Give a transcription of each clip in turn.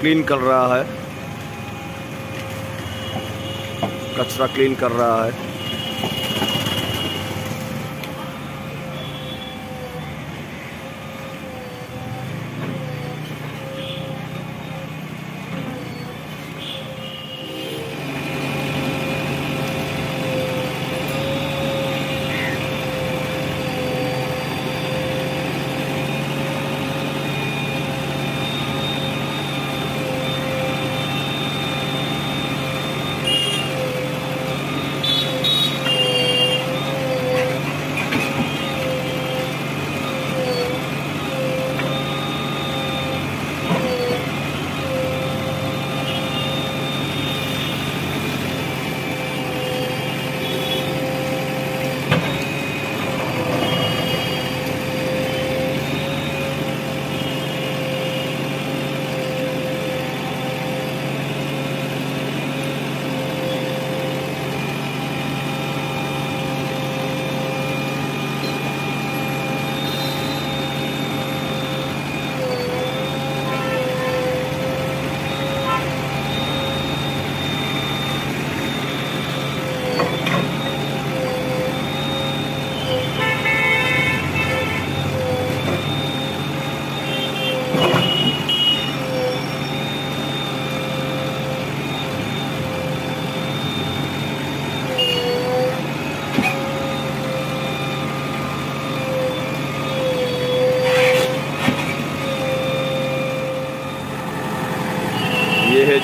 Clean कर रहा है। कचरा क्लीन कर रहा है।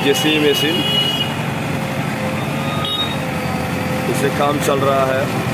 जेसी मशीन इसे काम चल रहा है।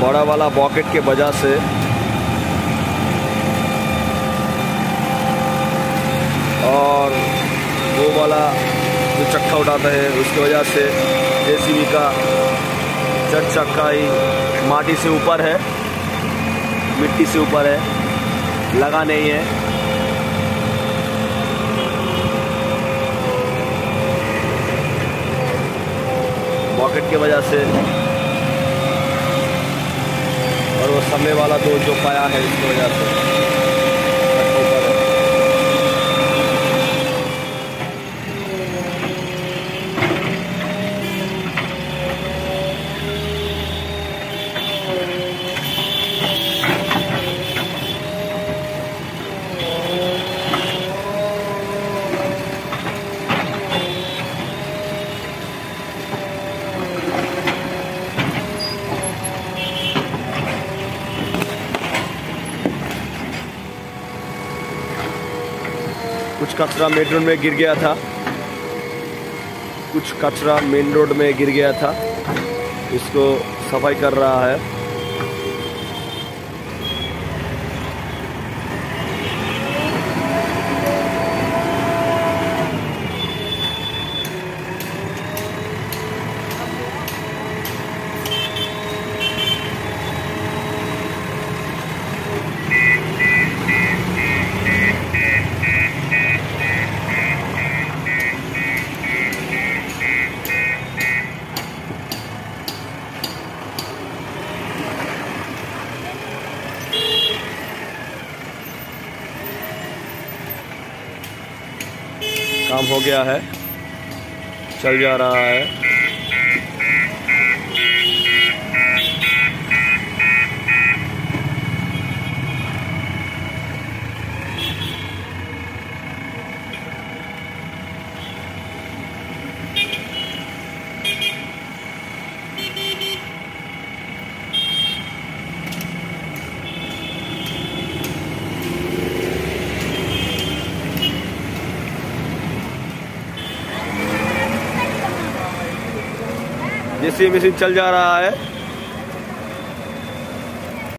बड़ा वाला बॉकेट के वजह से। और वो वाला जो चक्का उठाता है, उसकी वजह से जेसीबी का चट चक्का ही माटी से ऊपर है, मिट्टी से ऊपर है, लगा नहीं है। पॉकेट की वजह से समय वाला दोस्त जो पाया है इसकी वजह से। कुछ कचरा मेन रोड में गिर गया था। कुछ कचरा मेन रोड में गिर गया था। इसको सफ़ाई कर रहा है। हो गया है। चल जा रहा है। जैसे मशीन चल जा रहा है।